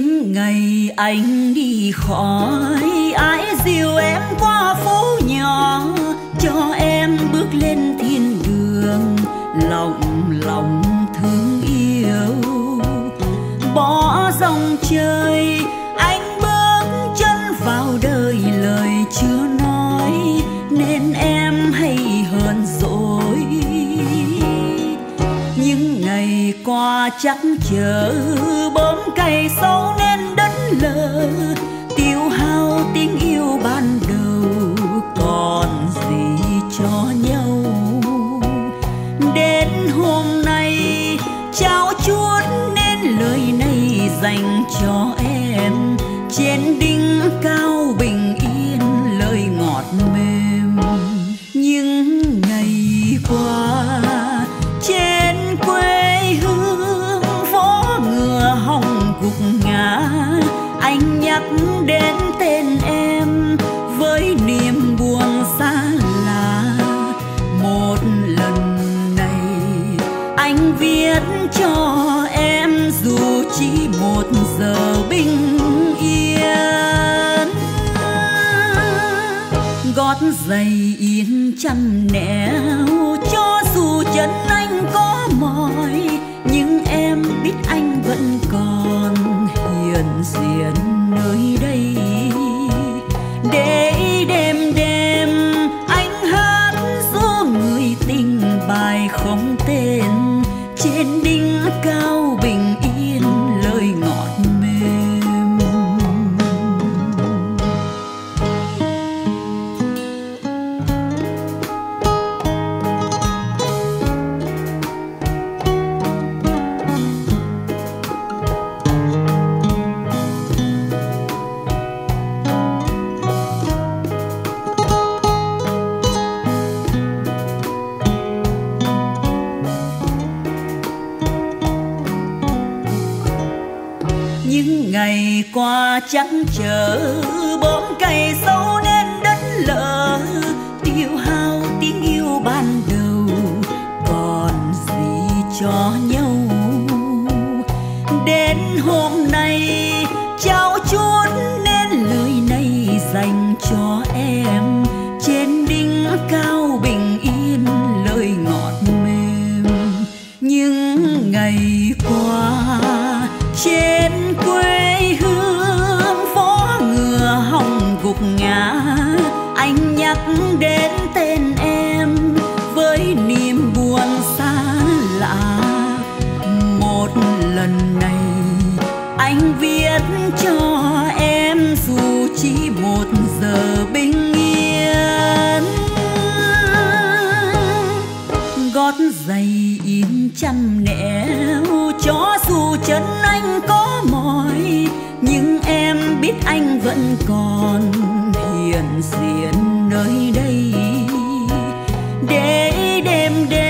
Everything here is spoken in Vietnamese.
những ngày anh đi khỏi ai dìu em qua qua chắc chờ bom cày sâu nên đất lờ. Tiêu hao tình yêu ban đầu còn gì cho nhau. Đến hôm nay trao chuốt nên lời này dành cho em. Trên đi nhắc đến tên em với niềm buồn xa lạ. Một lần này, anh viết cho em dù chỉ một giờ bình yên. Gót giày yên trăm nẻo ai không tên. Trên đỉnh cao bình yên qua trắng chờ bom cày sâu nên đất lỡ tiêu hao tiếng yêu ban đầu, còn gì cho nhau? Đến hôm nay, trao chuốt nên lời này dành cho em. Trên đỉnh cao bình yên, lời ngọt mềm. Những ngày qua, trên vì chăm nẻo. Cho dù chân anh có mỏi, nhưng em biết anh vẫn còn hiện diện nơi đây. Để đêm đêm